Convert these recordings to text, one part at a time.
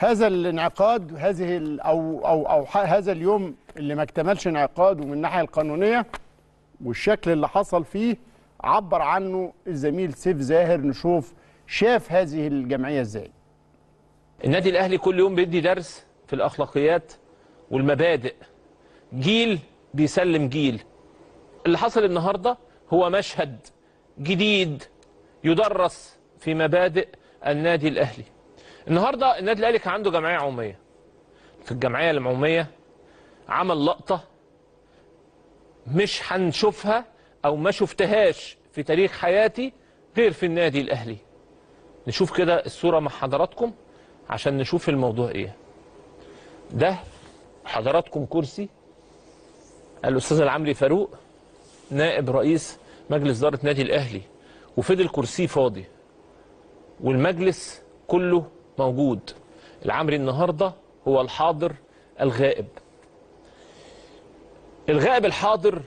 هذا الانعقاد هذه أو أو أو هذا اليوم اللي ما اكتملش انعقاده من الناحية القانونية والشكل اللي حصل فيه عبر عنه الزميل سيف زاهر نشوف شاف هذه الجمعية إزاي. النادي الأهلي كل يوم بيدي درس في الأخلاقيات والمبادئ. جيل بيسلم جيل. اللي حصل النهارده هو مشهد جديد يدرس في مبادئ النادي الأهلي. النهارده النادي الاهلي كان عنده جمعية عمومية. في الجمعية العمومية عمل لقطة مش هنشوفها أو ما شفتهاش في تاريخ حياتي غير في النادي الأهلي. نشوف كده الصورة مع حضراتكم عشان نشوف الموضوع إيه. ده حضراتكم كرسي الأستاذ العمري فاروق نائب رئيس مجلس إدارة نادي الأهلي. وفضل كرسيه فاضي. والمجلس كله موجود. العمري النهارده هو الحاضر الغائب. الغائب الحاضر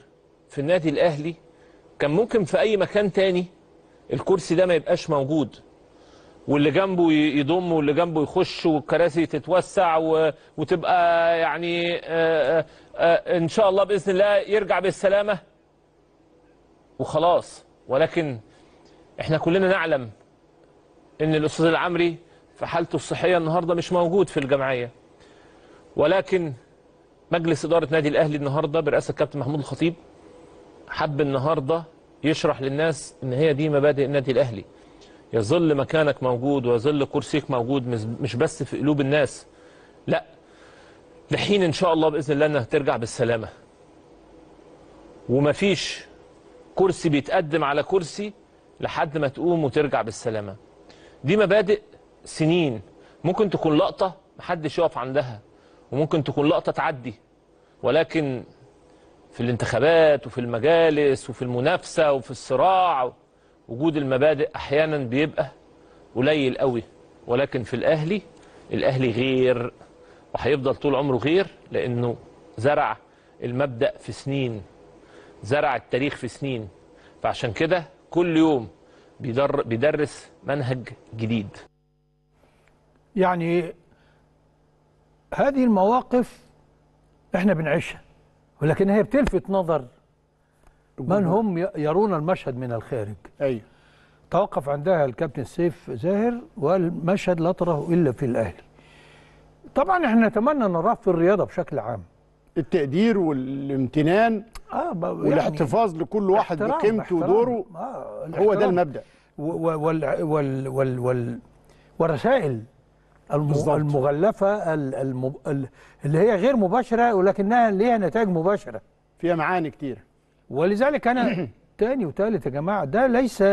في النادي الأهلي كان ممكن في أي مكان تاني الكرسي ده ما يبقاش موجود. واللي جنبه يضم واللي جنبه يخش والكراسي تتوسع و... وتبقى يعني آه، آه، آه، إن شاء الله بإذن الله يرجع بالسلامة. وخلاص. ولكن إحنا كلنا نعلم إن الأستاذ العمري في حالته الصحية النهارده مش موجود في الجمعية. ولكن مجلس إدارة نادي الأهلي النهارده برئاسة الكابتن محمود الخطيب حب النهارده يشرح للناس إن هي دي مبادئ النادي الأهلي. يظل مكانك موجود ويظل كرسيك موجود مش- بس في قلوب الناس. لا لحين إن شاء الله بإذن الله إنها ترجع بالسلامة. ومفيش كرسي بيتقدم على كرسي لحد ما تقوم وترجع بالسلامة. دي مبادئ سنين. ممكن تكون لقطة محدش يقف عندها وممكن تكون لقطة تعدي. ولكن في الانتخابات وفي المجالس وفي المنافسة وفي الصراع وجود المبادئ أحيانا بيبقى قليل قوي. ولكن في الأهلي الأهلي غير وهيفضل طول عمره غير لأنه زرع المبدأ في سنين زرع التاريخ في سنين. فعشان كده كل يوم بيدر بيدرس منهج جديد. يعني هذه المواقف إحنا بنعيشها ولكن هي بتلفت نظر من هم يرون المشهد من الخارج أيوه توقف عندها الكابتن سيف زاهر والمشهد لا تراه إلا في الأهلي طبعا إحنا نتمنى نراه في الرياضة بشكل عام التقدير والامتنان ب- يعني والاحتفاظ لكل واحد بقيمته. ودوره آه هو ده. المبدأ وال وال وال وال والرسائل. المغلفة ال- الم- ال- اللي هي غير مباشرة ولكنها ليها نتائج مباشرة. فيها معاني كتير. ولذلك أنا تاني وتالت يا جماعة ده ليس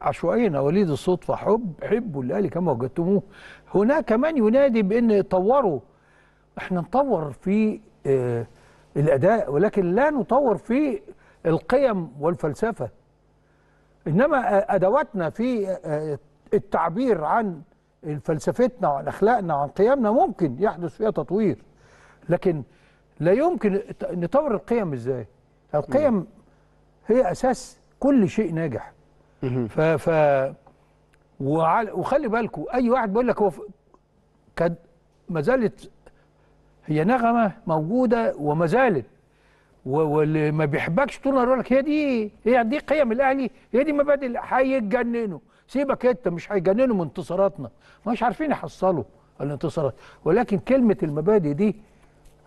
عشوائيا وليد الصدفة. حب حبوا الأهلي كما وجدتموه. هناك من ينادي بأن طوروا. إحنا نطور في آه الأداء ولكن لا نطور في القيم والفلسفة. إنما آه، أدواتنا في آه، التعبير عن فلسفتنا وعن أخلاقنا وعن قيمنا ممكن يحدث فيها تطوير لكن لا يمكن نطور القيم إزاي؟ القيم هي أساس كل شيء ناجح. ف ف وعل... وخلي بالكم أي واحد بيقول لك هو. كان ما زالت هي نغمة موجودة وما زالت. واللي ما بيحبكش طول النهار يقول لك هي دي هي دي قيم الأهلي هي دي مبادئ هيتجننوا سيبك انت مش هيجننوا من انتصاراتنا. مش عارفين يحصلوا الانتصارات. ولكن كلمة المبادئ دي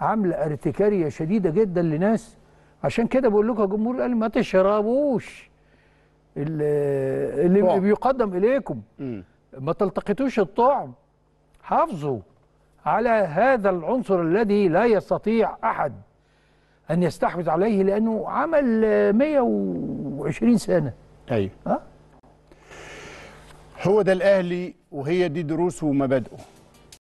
عاملة ارتكارية شديدة جدا لناس. عشان كده بقول لكم يا جمهور الأهلي ما تشربوش ال- اللي طعم. بيقدم إليكم. مم. ما تلتقطوش الطعم. حافظوا على هذا العنصر الذي لا يستطيع أحد أن يستحوذ عليه لأنه عمل آه، 120 سنة. أيوه. ها؟ هو ده الأهلي وهي دي دروسه ومبادئه.